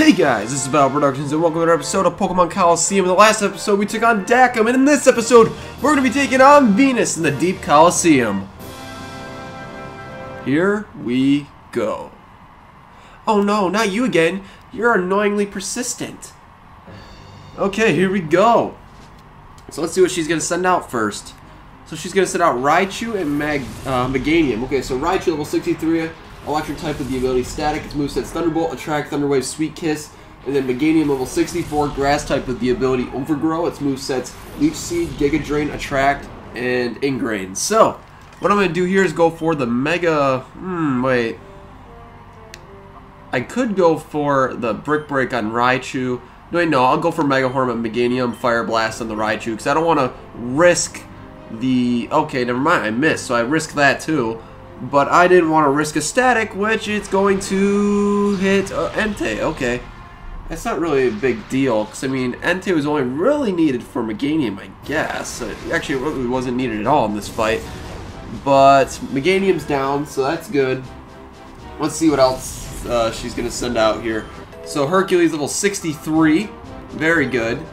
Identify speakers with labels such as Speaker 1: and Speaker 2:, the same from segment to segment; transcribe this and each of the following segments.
Speaker 1: Hey guys, this is Battle Productions and welcome to another episode of Pokemon Colosseum. In the last episode we took on Dakim and in this episode we're going to be taking on Venus in the Deep Colosseum. Here we go. Oh no, not you again. You're annoyingly persistent. Okay, here we go. So let's see what she's going to send out first. So she's going to send out Raichu and Mag uh, Meganium. Okay, so Raichu level 63, Electric type with the ability Static. Its moveset Thunderbolt, Attract, Thunderwave, Sweet Kiss. And then Meganium level 64, Grass type with the ability Overgrow. Its movesets Leech Seed, Giga Drain, Attract, and Ingrain. So, what I'm going to do here is go for the Mega... Hmm, wait. I could go for the Brick Break on Raichu. No, wait, no, I'll go for Mega Horn and Meganium Fire Blast on the Raichu because I don't want to risk the... Okay, never mind, I missed, so I risk that too. But I didn't want to risk a static, which it's going to hit uh, Entei. Okay. That's not really a big deal, because, I mean, Entei was only really needed for Meganium, I guess. Uh, actually, it really wasn't needed at all in this fight. But Meganium's down, so that's good. Let's see what else uh, she's going to send out here. So Hercules level 63. Very good.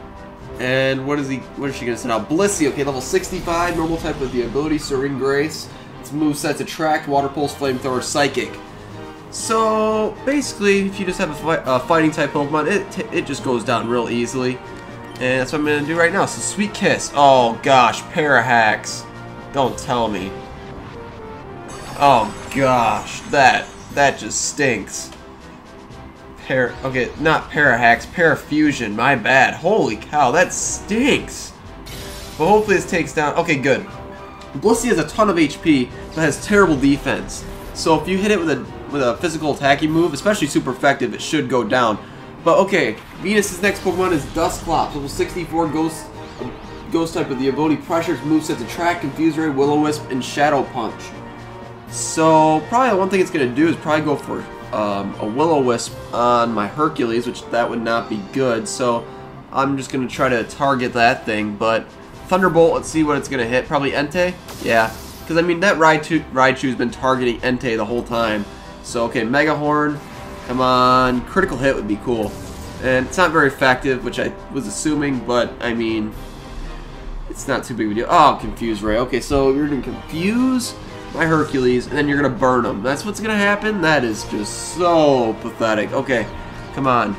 Speaker 1: And what is he? What is she going to send out? Blissey, okay, level 65, normal type with the ability Serene Grace. Its moveset's Attract, Water Pulse, Flamethrower, Psychic. So, basically, if you just have a uh, fighting type Pokemon, it, it just goes down real easily. And that's what I'm going to do right now. So, Sweet Kiss. Oh, gosh. Parahacks. Don't tell me. Oh, gosh. That, that just stinks. Par okay, not Parahacks. Parafusion. My bad. Holy cow, that stinks. But hopefully this takes down... Okay, good. Blissey has a ton of HP, but has terrible defense. So if you hit it with a with a physical attacking move, especially super effective, it should go down. But okay, Venus's next Pokemon is Dusclops, level 64 Ghost Ghost type with the ability Pressures, movesets Attract, Confuse Ray, Will-O-Wisp, and Shadow Punch. So probably the one thing it's gonna do is probably go for um, a Will-O-Wisp on my Hercules, which that would not be good. So I'm just gonna try to target that thing, but Thunderbolt, let's see what it's going to hit. Probably Entei? Yeah. Because, I mean, that Raichu, Raichu's been targeting Entei the whole time. So, okay, Mega Horn. Come on. Critical hit would be cool. And it's not very effective, which I was assuming, but, I mean, it's not too big of a deal. Oh, Confuse Ray. Okay, so you're going to confuse my Hercules, and then you're going to burn him. That's what's going to happen? That is just so pathetic. Okay, come on.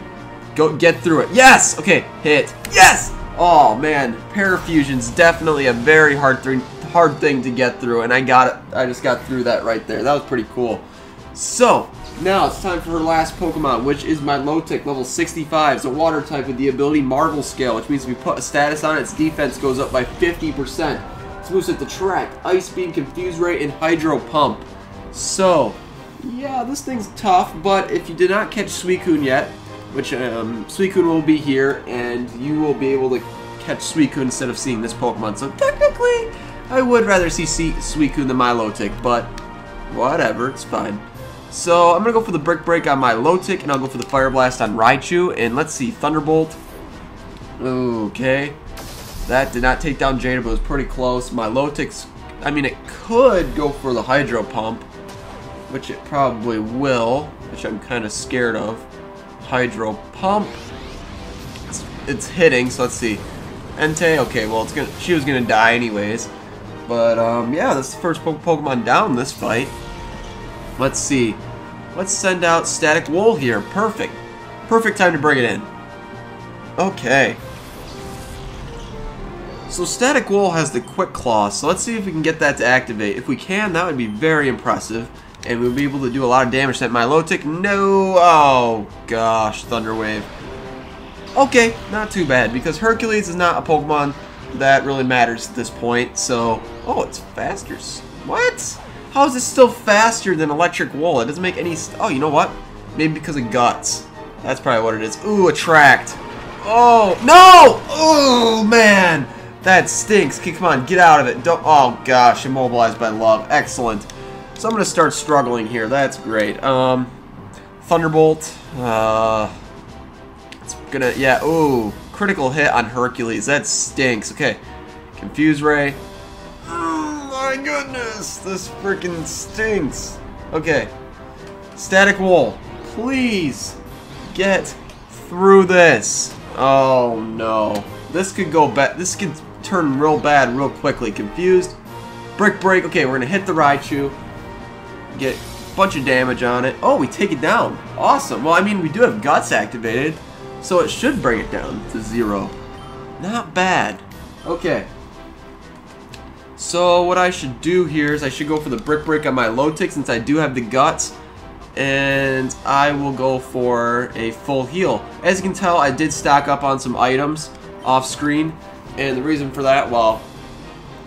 Speaker 1: Go, get through it. Yes! Okay, hit. Yes! Oh man, Parafusion's definitely a very hard hard thing to get through, and I got it. I just got through that right there. That was pretty cool. So, now it's time for her last Pokemon, which is Milotic, level 65. It's a water type with the ability Marvel Scale, which means if we put a status on it, its defense goes up by 50%. It's moves at the track, Ice Beam, Confuse Ray, and Hydro Pump. So, yeah, this thing's tough, but if you did not catch Suicune yet, which um, Suicune will be here, and you will be able to catch Suicune instead of seeing this Pokemon. So technically, I would rather see Suicune than Milotic, but whatever, it's fine. So I'm going to go for the Brick Break on Milotic, and I'll go for the Fire Blast on Raichu, and let's see, Thunderbolt. Okay. That did not take down Jada, but it was pretty close. Milotic's, I mean, it could go for the Hydro Pump, which it probably will, which I'm kind of scared of. Hydro Pump. It's, it's, hitting, so let's see. Entei, okay, well, it's gonna. she was to die anyways. But, um, yeah, that's the first po Pokemon down this fight. Let's see. Let's send out Static Wool here. Perfect. Perfect time to bring it in. Okay. So Static Wool has the Quick Claw, so let's see if we can get that to activate. If we can, that would be very impressive and we'll be able to do a lot of damage that Milotic. No! Oh, gosh, Thunder Wave. Okay, not too bad, because Hercules is not a Pokemon that really matters at this point, so... Oh, it's faster. What? How is it still faster than Electric Wool? It doesn't make any... Oh, you know what? Maybe because of Guts. That's probably what it is. Ooh, Attract. Oh, no! Oh, man! That stinks. Okay, come on, get out of it. Don't... Oh, gosh, immobilized by love. Excellent. So I'm going to start struggling here. That's great. Um, Thunderbolt. Uh, it's going to... Yeah, ooh. Critical hit on Hercules. That stinks. Okay. Confuse Ray. Oh, my goodness. This freaking stinks. Okay. Static Wool. Please get through this. Oh no. This could go bad. This could turn real bad real quickly. Confused. Brick break. Okay, we're gonna hit the Raichu. Get a bunch of damage on it. Oh, we take it down. Awesome. Well, I mean, we do have Guts activated, so it should bring it down to zero. Not bad. Okay. So what I should do here is I should go for the Brick Break on Milotic since I do have the Guts. And I will go for a full heal. As you can tell, I did stock up on some items off screen. And the reason for that, well,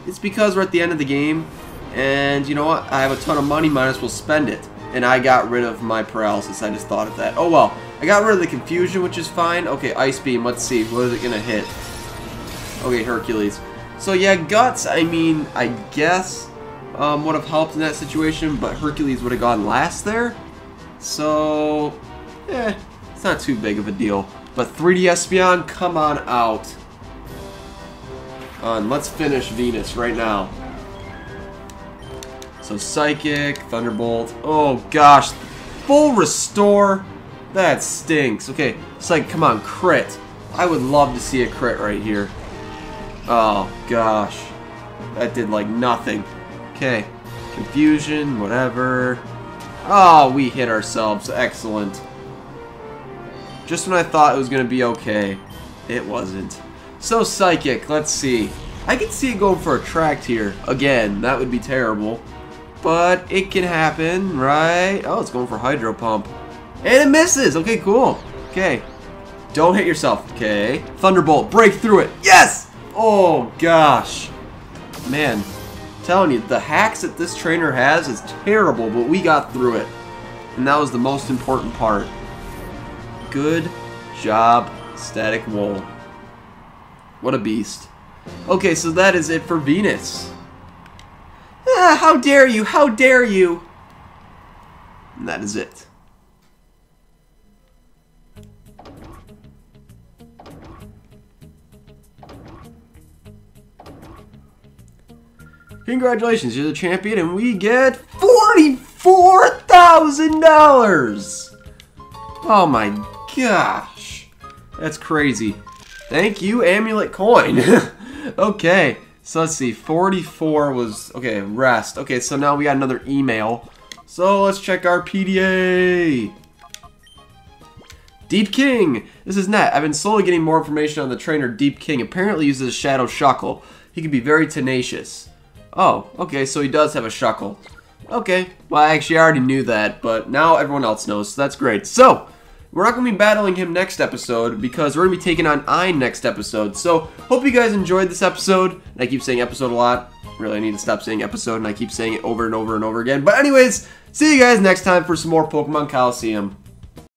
Speaker 1: it's because we're at the end of the game. And you know what? I have a ton of money, might as well spend it. And I got rid of my paralysis. I just thought of that. Oh well. I got rid of the confusion, which is fine. Okay, Ice Beam. Let's see. What is it going to hit? Okay, Hercules. So yeah, Guts, I mean, I guess um, would have helped in that situation, but Hercules would have gone last there. So, eh, it's not too big of a deal. But 3D Espeon, come on out. On, let's finish Venus right now. So Psychic, Thunderbolt. Oh gosh, full restore. That stinks. Okay, Psychic, come on, crit. I would love to see a crit right here. Oh, gosh. That did, like, nothing. Okay. Confusion, whatever. Oh, we hit ourselves. Excellent. Just when I thought it was going to be okay, it wasn't. So, Psychic, let's see. I can see it going for Attract here. Again, that would be terrible. But it can happen, right? Oh, it's going for Hydro Pump. And it misses! Okay, cool. Okay. Don't hit yourself. Okay. Thunderbolt, break through it. Yes! Oh, gosh. Man, I'm telling you, the hacks that this trainer has is terrible, but we got through it. And that was the most important part. Good job, Static Wool. What a beast. Okay, so that is it for Venus. Ah, how dare you! How dare you! And that is it. Congratulations, you're the champion, and we get $44,000! Oh my gosh. That's crazy. Thank you, Amulet Coin. okay, so let's see. 44 was... Okay, rest. Okay, so now we got another email. So let's check our PDA. Deep King! This is Net. I've been slowly getting more information on the trainer Deep King. Apparently uses a Shadow Shuckle. He can be very tenacious. Oh, okay, so he does have a Shuckle. Okay, well, I actually already knew that, but now everyone else knows, so that's great. So, we're not going to be battling him next episode because we're going to be taking on Ein next episode. So, hope you guys enjoyed this episode. I keep saying episode a lot. Really, I need to stop saying episode, and I keep saying it over and over and over again. But anyways, see you guys next time for some more Pokemon Colosseum.